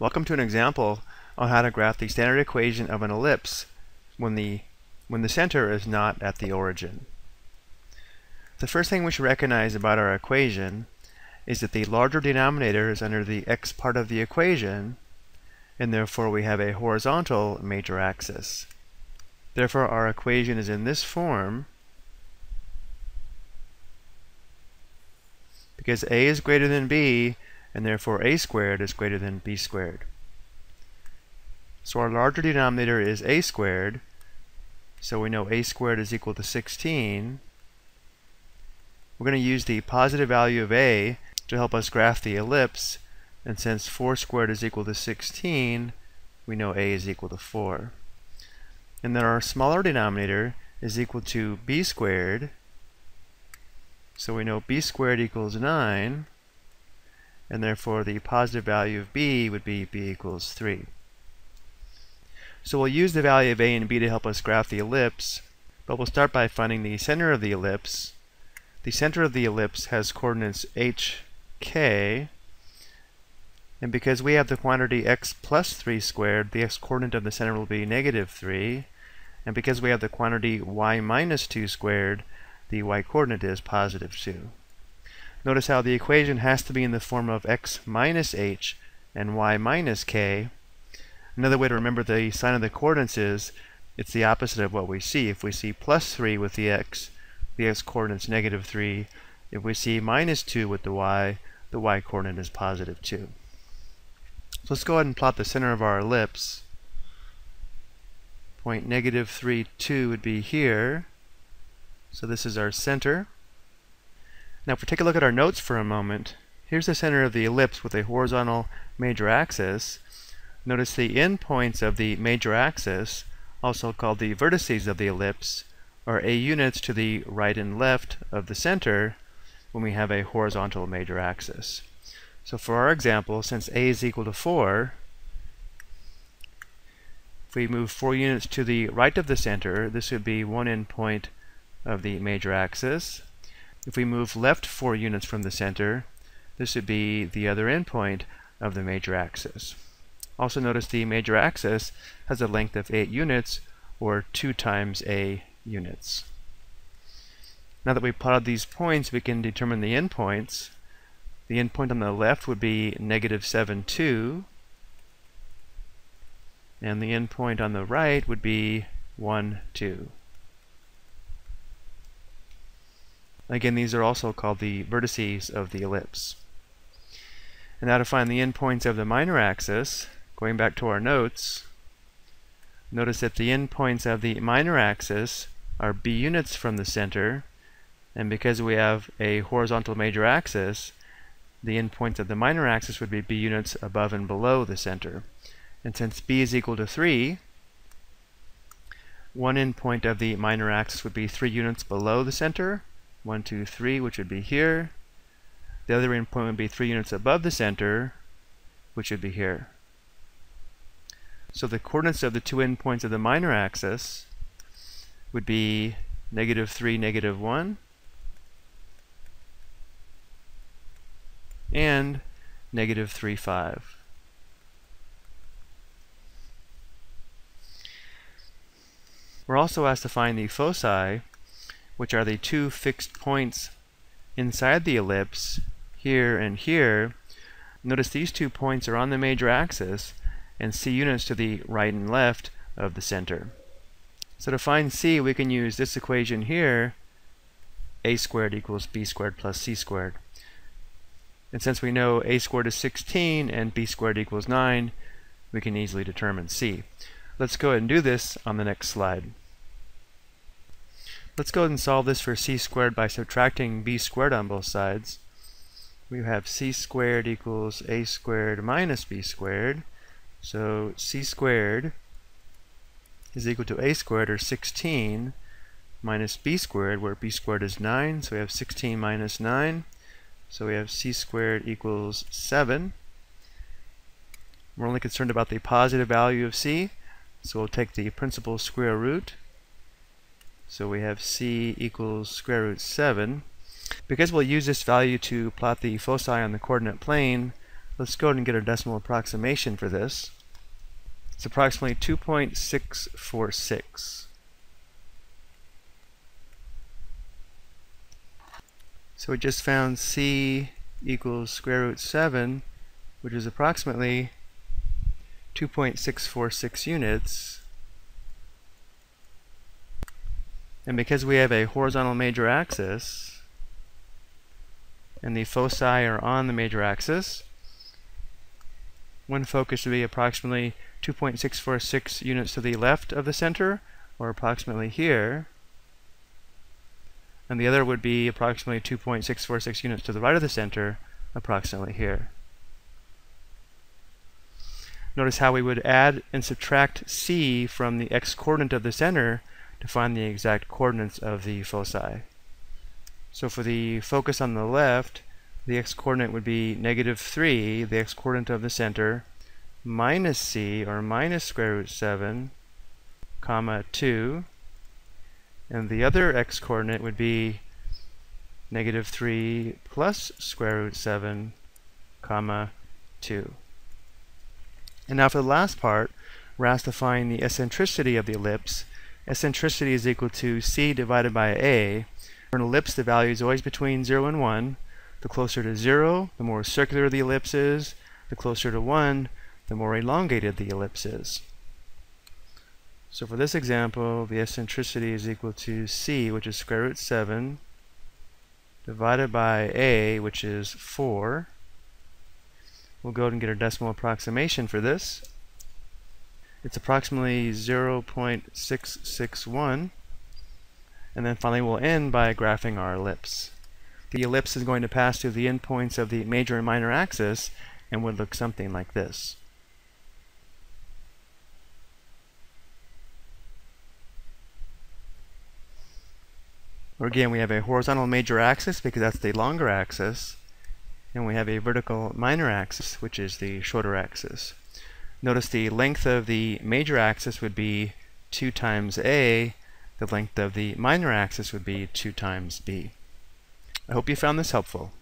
Welcome to an example on how to graph the standard equation of an ellipse when the, when the center is not at the origin. The first thing we should recognize about our equation is that the larger denominator is under the x part of the equation and therefore we have a horizontal major axis. Therefore our equation is in this form because a is greater than b and therefore a squared is greater than b squared. So our larger denominator is a squared, so we know a squared is equal to 16. We're going to use the positive value of a to help us graph the ellipse, and since 4 squared is equal to 16, we know a is equal to 4. And then our smaller denominator is equal to b squared, so we know b squared equals 9, and therefore the positive value of b would be b equals 3. So we'll use the value of a and b to help us graph the ellipse, but we'll start by finding the center of the ellipse. The center of the ellipse has coordinates h, k, and because we have the quantity x plus 3 squared, the x-coordinate of the center will be negative 3, and because we have the quantity y minus 2 squared, the y-coordinate is positive 2. Notice how the equation has to be in the form of x minus h and y minus k. Another way to remember the sign of the coordinates is it's the opposite of what we see. If we see plus 3 with the x, the x-coordinate is negative 3. If we see minus 2 with the y, the y-coordinate is positive 2. So let's go ahead and plot the center of our ellipse. Point negative 3, 2 would be here. So this is our center. Now if we take a look at our notes for a moment, here's the center of the ellipse with a horizontal major axis. Notice the endpoints of the major axis, also called the vertices of the ellipse, are a units to the right and left of the center when we have a horizontal major axis. So for our example, since a is equal to 4, if we move 4 units to the right of the center, this would be one endpoint of the major axis. If we move left 4 units from the center, this would be the other endpoint of the major axis. Also notice the major axis has a length of 8 units, or 2 times a units. Now that we've plotted these points, we can determine the endpoints. The endpoint on the left would be negative 7, 2, and the endpoint on the right would be 1, 2. Again, these are also called the vertices of the ellipse. And now to find the endpoints of the minor axis, going back to our notes, notice that the endpoints of the minor axis are b units from the center, and because we have a horizontal major axis, the endpoints of the minor axis would be b units above and below the center. And since b is equal to 3, one endpoint of the minor axis would be 3 units below the center, 1, 2, 3, which would be here. The other endpoint would be 3 units above the center, which would be here. So the coordinates of the two endpoints of the minor axis would be negative 3, negative 1, and negative 3, 5. We're also asked to find the foci which are the two fixed points inside the ellipse, here and here, notice these two points are on the major axis and C units to the right and left of the center. So to find C, we can use this equation here, a squared equals b squared plus c squared. And since we know a squared is 16 and b squared equals 9, we can easily determine c. Let's go ahead and do this on the next slide. Let's go ahead and solve this for c squared by subtracting b squared on both sides. We have c squared equals a squared minus b squared. So c squared is equal to a squared, or 16, minus b squared, where b squared is 9. So we have 16 minus 9. So we have c squared equals 7. We're only concerned about the positive value of c. So we'll take the principal square root so we have c equals square root 7. Because we'll use this value to plot the foci on the coordinate plane, Let's go ahead and get a decimal approximation for this. It's approximately 2.646. So we just found c equals square root 7, which is approximately 2.646 units. And because we have a horizontal major axis, and the foci are on the major axis, one focus would be approximately 2.646 units to the left of the center, or approximately here. And the other would be approximately 2.646 units to the right of the center, approximately here. Notice how we would add and subtract c from the x-coordinate of the center to find the exact coordinates of the foci. So for the focus on the left, the x-coordinate would be negative 3, the x-coordinate of the center, minus c, or minus square root 7, comma 2, and the other x-coordinate would be negative 3 plus square root 7, comma 2. And now for the last part, we're asked to find the eccentricity of the ellipse. Eccentricity is equal to c divided by a. For an ellipse, the value is always between 0 and 1. The closer to 0, the more circular the ellipse is. The closer to 1, the more elongated the ellipse is. So for this example, the eccentricity is equal to c, which is square root 7, divided by a, which is 4. We'll go ahead and get a decimal approximation for this. It's approximately 0.661. And then finally we'll end by graphing our ellipse. The ellipse is going to pass through the endpoints of the major and minor axis and would look something like this. Again, we have a horizontal major axis because that's the longer axis, and we have a vertical minor axis, which is the shorter axis. Notice the length of the major axis would be 2 times a, the length of the minor axis would be 2 times b. I hope you found this helpful.